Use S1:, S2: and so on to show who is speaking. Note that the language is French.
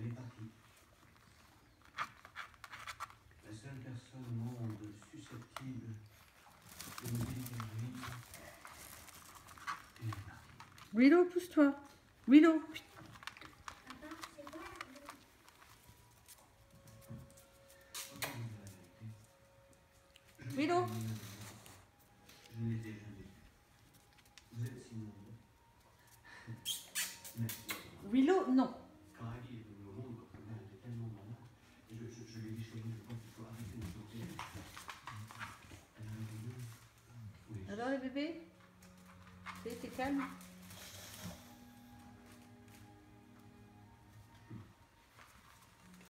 S1: Elle est partie. La seule personne au monde susceptible de nous délivrer est partie.
S2: Willow, pousse-toi. Willow.
S1: Willow. Je ne l'étais jamais Vous êtes si nombreux. Merci.
S2: Willow, non.
S1: Je,
S2: je lui ai